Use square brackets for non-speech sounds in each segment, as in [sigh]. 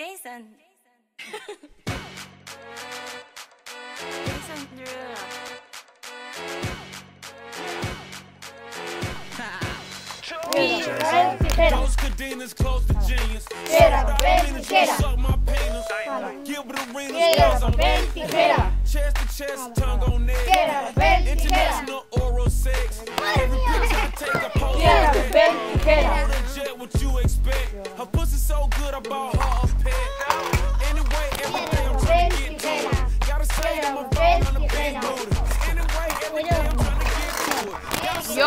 Jason. Jason Derulo. Piedra, tijera. Those cadenas close to genius. Piedra, Sold out papel, arenas, you suck my penis. Gilbert Arenas, girls on papel, Chest to chest, tongue on neck. Piedra, papel, tijera. International oral sex. Every picture I take, I post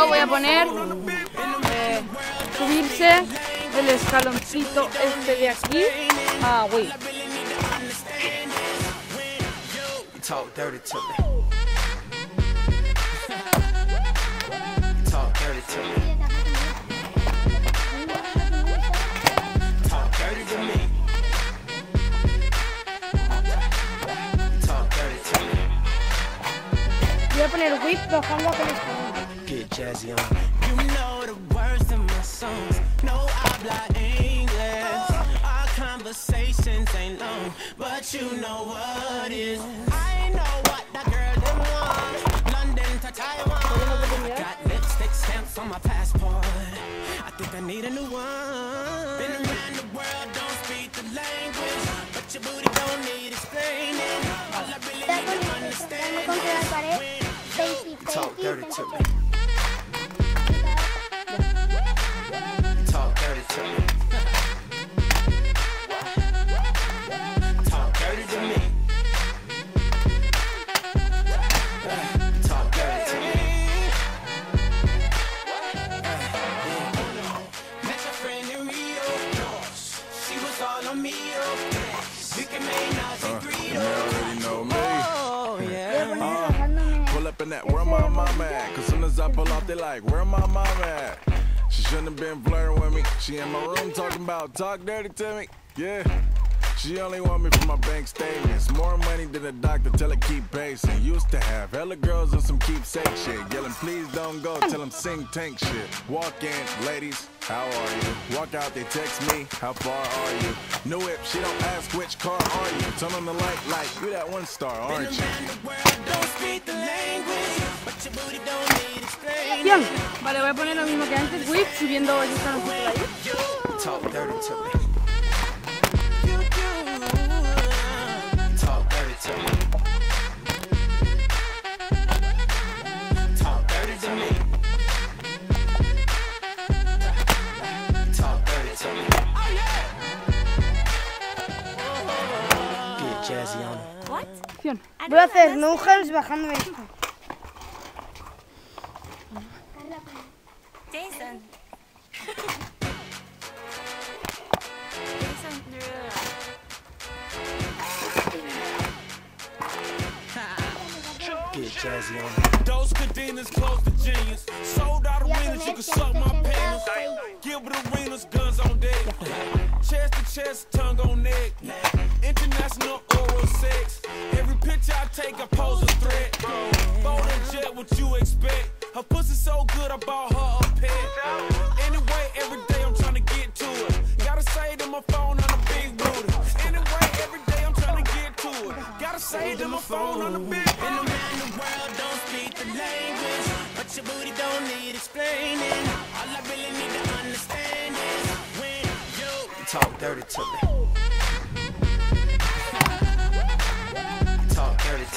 voy a poner. Eh, subirse del escaloncito este de aquí. Ah, a Wii. Voy a poner whip bajando a jazzy on. You know the words of my songs. No habla English. Our conversations ain't long, but you know what is. I know what that girl them want. London to Taiwan. I got lipstick stamps on my passport. I think I need a new one. Been around the world, don't speak the language, but your booty don't need explaining. All I really need to understand el contra la is pared. Safety, Talk dirty to me. Was all on me. Can make nothing uh, three. You already know me. Oh, yeah. poner. [laughs] Uh, pull up in that, where my mom at? Cause soon as I pull off, they like, where my mom at? She shouldn't have been flirting with me. She in my room talking about talk dirty to me. Yeah. She only want me for my bank statements. More money than a doctor, tell her keep pacing. Used to have hella girls on some keepsake shit. Yelling, please don't go, tell them sing tank shit. Walk in, ladies, how are you? Walk out, they text me, how far are you? New whip, she don't ask which car are you. Turn on the light, like, you that one star, aren't you? Around the world, don't speak the language, but your booty don't need explaining. Bien, vale, voy a poner lo mismo que antes, whip, subiendo el escaloncito de ahí. Jazzy on it. What? Acción. I Voy a don't hacer understand. no hands bajándome esto. Jason. Jason Derulo. Get jazzy on. Those cadenas close to genius. Sold out arenas, you can suck my penis. Gilbert Arenas, guns on deck. Chest to chest, tongue on neck. Take, I pose a threat. Bold and jet, what you expect? Her pussy so good, I bought her a pet. Anyway, every day I'm trying to get to it. Gotta say to my phone on the big booty. Anyway, every day I'm trying to get to it. Gotta say to my phone on the big Been booty. around the world, don't speak the language, but your booty don't need explaining. All I really need to understand is when you talk dirty to me.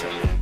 Later.